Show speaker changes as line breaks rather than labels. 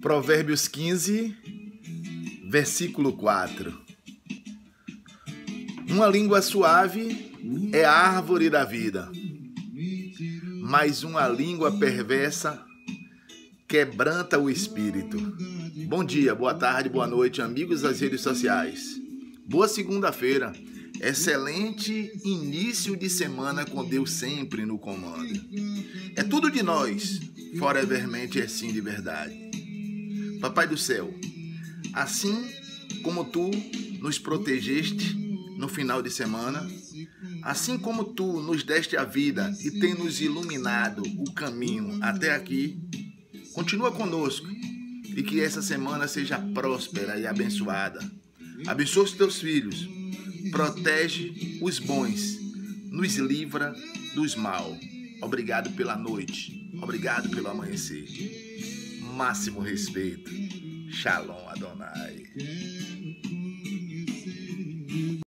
Provérbios 15, versículo 4. Uma língua suave é a árvore da vida, mas uma língua perversa quebranta o espírito. Bom dia, boa tarde, boa noite, amigos das redes sociais. Boa segunda-feira. Excelente início de semana com Deus sempre no comando. É tudo de nós, forevermente é sim de verdade. Papai do céu, assim como tu nos protegeste no final de semana, assim como tu nos deste a vida e tem nos iluminado o caminho até aqui, continua conosco e que essa semana seja próspera e abençoada. Abençoa os teus filhos protege os bons, nos livra dos mal. Obrigado pela noite, obrigado pelo amanhecer. Máximo respeito. Shalom Adonai.